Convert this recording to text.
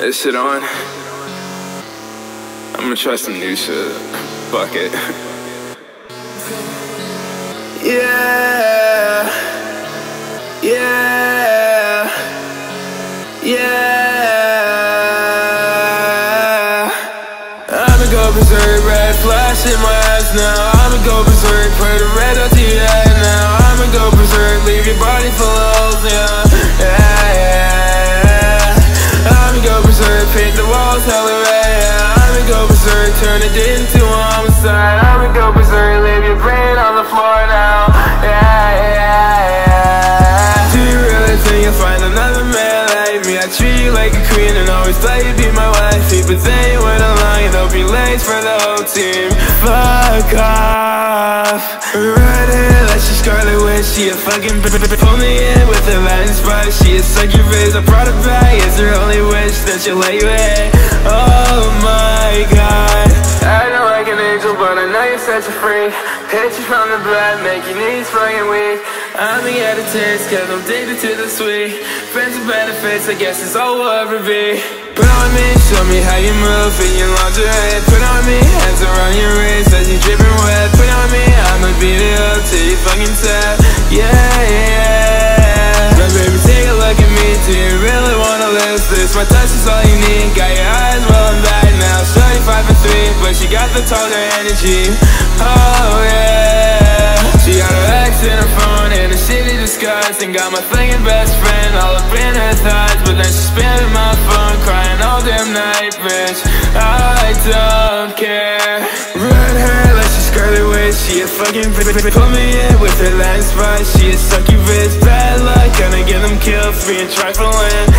This shit on. I'm gonna try some new shit. Fuck it. Yeah. Yeah. Yeah. I'ma go berserk, red flash in my ass now. I'ma go berserk, put a red your head now. I'ma go berserk, leave your body full of walls hella red, yeah. I'ma go berserk, turn it into a homicide. I'ma go berserk, leave your brain on the floor now. Yeah, yeah, yeah. Do you really think you'll find another man like me? I treat you like a queen and always thought you'd be my wifey, but then you went along and opened lanes for the whole team. Fuck off. She a fucking Pull me in with a Latin spot, she a succubus. I brought her back, it's her only wish that she'll let you in. Oh my god. I know like an angel, but I know you're such a freak. Pictures from the blood make your knees fucking weak. I'm the editor, cause I'm addicted to the sweet. Friends with benefits, I guess it's all we'll ever be. Put on me, show me how you move in your lingerie. Put on me, hands around your waist as you dripping she the energy. Oh yeah. She got her ex in her phone and a shitty disguise And got my flinging best friend all up in her thighs But then she's spinning my phone crying all damn night, bitch. I don't care. Red hair like she's Scarlet Witch. She a fucking bitch Put me in with her lens spot She a succubus Bad luck, gonna get them killed. For being trifling